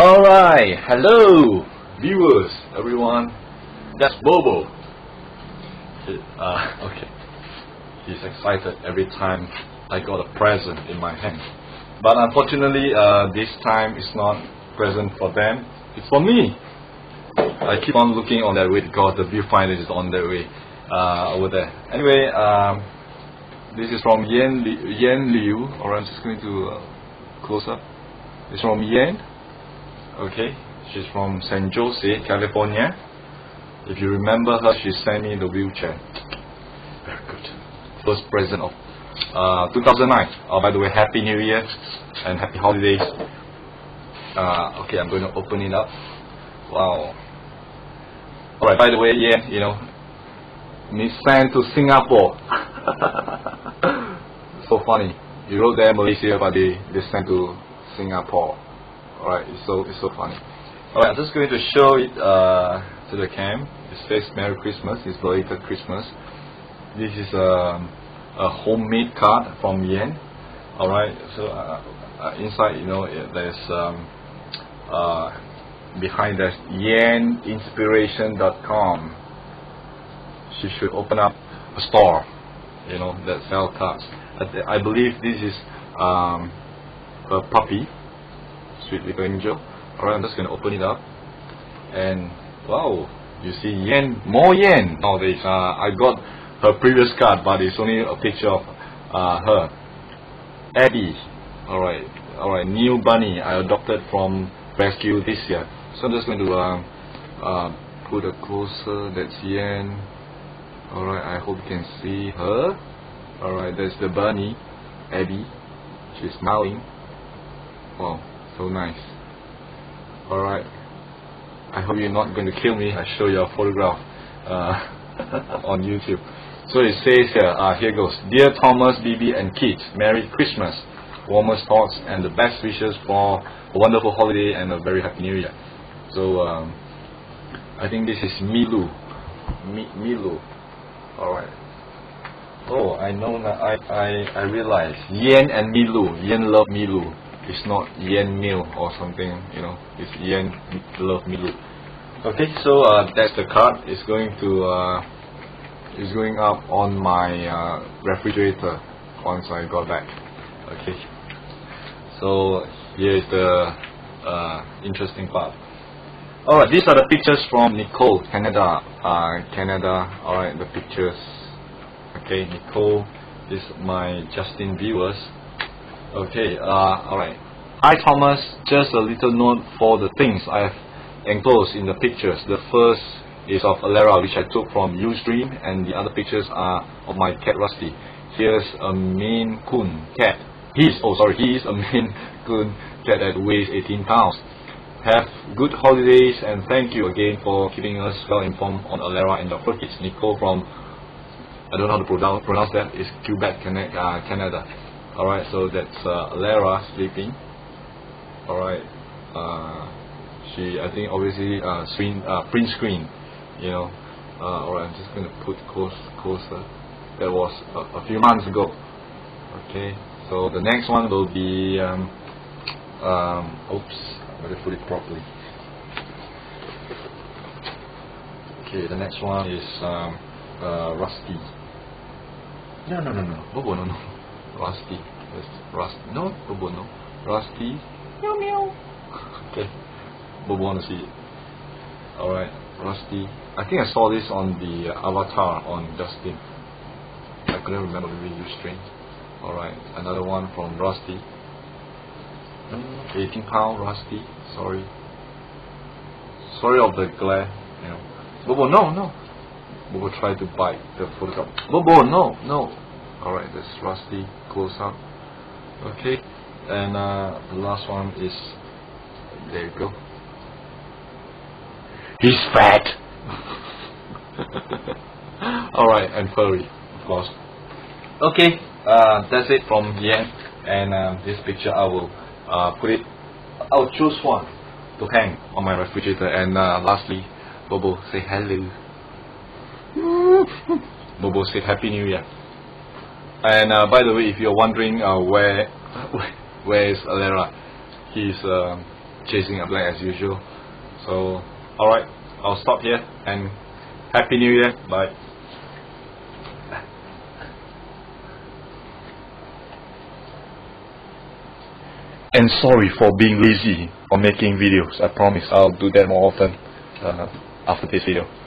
Alright, hello viewers, everyone. That's Bobo. Uh, okay. He's excited every time I got a present in my hand. But unfortunately, uh, this time it's not present for them. It's for me. I keep on looking on that way because the viewfinder is on that way uh, over there. Anyway, um, this is from Yan, Li Yan Liu. Alright, I'm just going to uh, close up. It's from Yan. Okay, she's from San Jose, California. If you remember her, she sent me the wheelchair. Very good. First present of uh, 2009. Oh, by the way, Happy New Year and Happy Holidays. Uh, okay, I'm going to open it up. Wow. Alright, by the way, yeah, you know, me sent to Singapore. so funny. You wrote there Malaysia, but they, they sent to Singapore. Alright, it's so it's so funny. Alright, I'm just going to show it uh, to the cam. It says Merry Christmas. It's belated Christmas. This is a, a homemade card from Yen. Alright, so uh, uh, inside, you know, there's um, uh, behind there's yeninspiration.com. She should open up a store, you know, that sell cards. I, I believe this is um, a puppy sweet little angel. Alright, I'm just going to open it up. And wow, you see yen, more yen nowadays. Uh, I got her previous card, but it's only a picture of uh, her. Abby. Alright, alright, new bunny I adopted from rescue this year. So I'm just going to uh, uh, put a closer. That's yen. Alright, I hope you can see her. Alright, there's the bunny, Abby. She's smiling. Wow, so nice. Alright. I hope you're not going to kill me. I show you a photograph uh, on YouTube. So it says here, uh, here goes. Dear Thomas, Bibi and kids, Merry Christmas. Warmest thoughts and the best wishes for a wonderful holiday and a very happy new year. So um, I think this is Milu. Mi Milu. Alright. Oh, I know I, I, I realize. Yen and Milu. Yen love Milu. It's not yen meal or something, you know. It's yen love Milu. Okay, so uh, that's the card. It's going to uh, it's going up on my uh, refrigerator once I got back. Okay. So here is the uh, interesting part. Alright, these are the pictures from Nicole, Canada. Uh, Canada, alright, the pictures. Okay, Nicole is my Justin viewers. Okay, uh, alright. Hi Thomas, just a little note for the things I have enclosed in the pictures. The first is of Alera, which I took from Ustream, and the other pictures are of my cat Rusty. Here's a Maine Coon cat. He's, oh sorry, he is a Maine Coon cat that weighs 18 pounds. Have good holidays and thank you again for keeping us well informed on Alera and fur kids. Nicole from, I don't know how to pronounce, that, is Quebec, uh, Canada. Alright, so that's uh, Lara sleeping. Alright, uh, she, I think obviously uh, screen, uh, print screen, you know. Uh, Alright, I'm just going to put close, closer. That was a, a, few months ago. Okay, so the next one will be, um, um, oops, I'm going to put it properly. Okay, the next one is um, uh, Rusty. No, no, no, no, no, no, no. Rusty. Yes, Rusty. No, Bobo, no. Rusty. Meow meow. okay. Bobo want to see it. Alright, Rusty. I think I saw this on the uh, avatar on Justin. I couldn't remember the review string. Alright, another one from Rusty. 18 pound Rusty. Sorry. Sorry of the glare. You know. Bobo, no, no. Bobo tried to bite the photograph. Bobo, no, no. Alright, this Rusty close up. Okay, and uh, the last one is there you go. He's fat. Alright, and furry, of course. Okay, uh, that's it from Yen. And uh, this picture, I will uh, put it. I'll choose one to hang on my refrigerator. And uh, lastly, Bobo say hello. Bobo said Happy New Year. And uh, by the way, if you're wondering uh, where where is Alera, he's uh, chasing a black as usual. So, alright, I'll stop here and Happy New Year. Bye. And sorry for being lazy on making videos. I promise I'll do that more often uh, after this video.